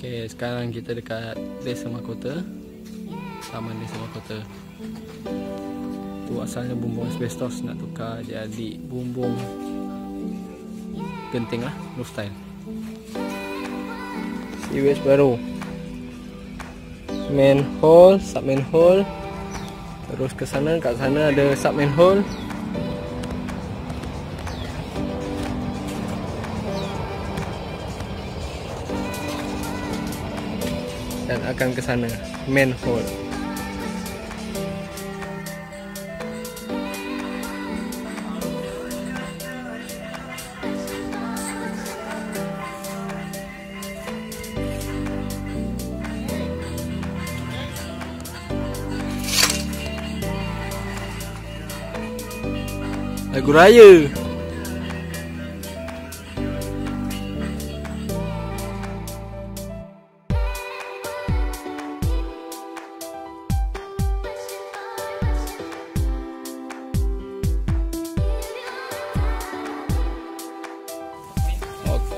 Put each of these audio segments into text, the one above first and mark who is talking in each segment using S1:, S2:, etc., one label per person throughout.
S1: Okay, sekarang kita dekat Desa Makota Taman Desa Makota Tu asalnya bumbung asbestos nak tukar jadi bumbung genting lah, no style Sewage baru. Main hole, sub main hole Terus ke sana, kat sana ada sub dan akan ke sana. Manhole. Lagu raya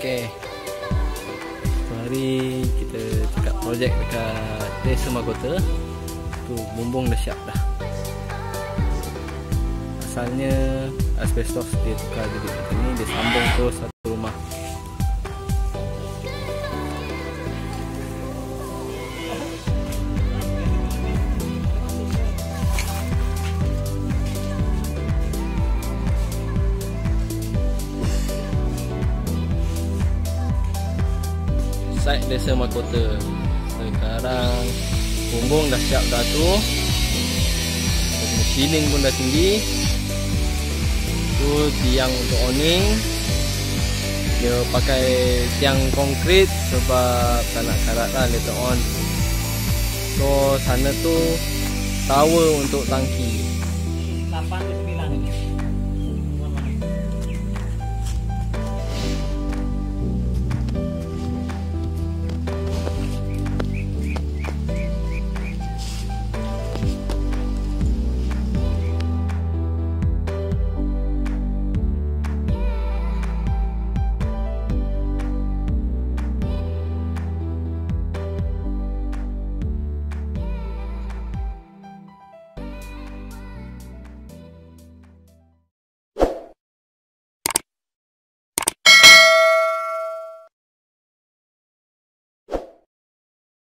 S1: Okey. Hari kita cakap projek dekat Desa Magota. Tu bumbung dah siap dah. Asalnya asbestos dia tukar jadi macam ni dia sambung terus satu rumah. Site desa Makota. Sekarang bumbung dah siap dah tu. Ceiling pun dah tinggi. Tu tiang untuk awning. Dia pakai tiang konkrit sebab tak nak karat lah later on. So sana tu tower untuk tangki.
S2: 8 tu